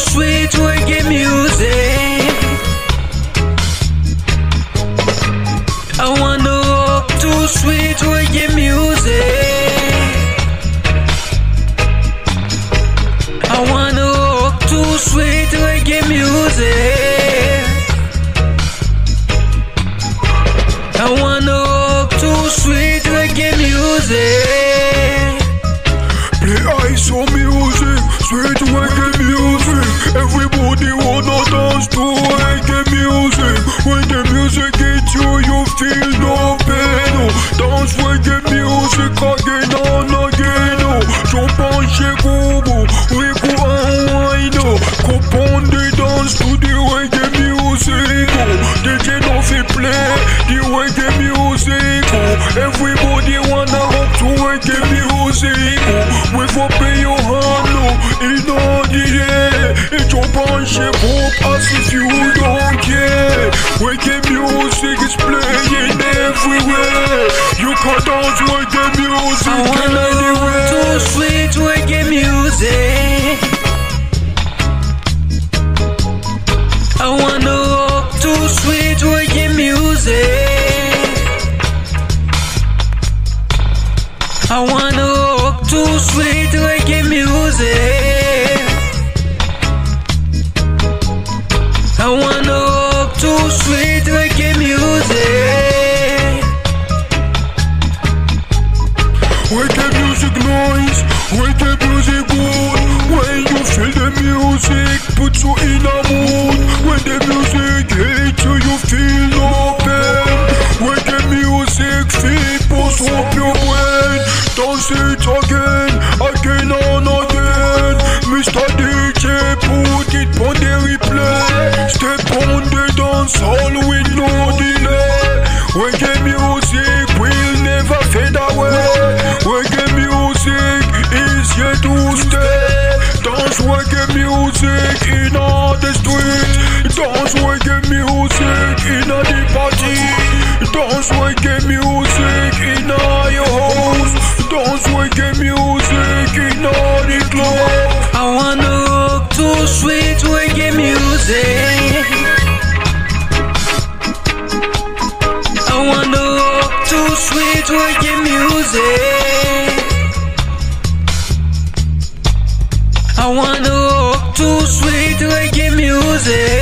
sweet reggae music. Music hits you, feel no pain. Oh. Dance reggae music again and again. Oh. Jump and shake, oh, oh. wiggle and wine. Oh. Come on the dance to the reggae music. Oh. DJ Novi play the reggae music. Oh. Everybody wanna rock to reggae music. Oh. Wave up in your hand, oh. in all the air. Jump and shake up as if you is playing everywhere. You can dance reggae music I wanna rock to anywhere. sweet reggae music. I wanna rock to sweet reggae music. I wanna rock to sweet reggae music. Nice, reggae music good. When you feel the music, put you in a mood. When the music hits you, you feel no pain. Reggae music, people swap your brain. Dance it again, again and again. Mr. DJ, put it on the replay. Step on the dance hall with no delay. Reggae music here to stay. Dance reggae music in all the streets. Dance reggae music in the party. Dance reggae music in your house. Dance reggae music in all the club. I wanna rock to sweet reggae music. I wanna rock to sweet reggae music. I wanna rock to sweet reggae music.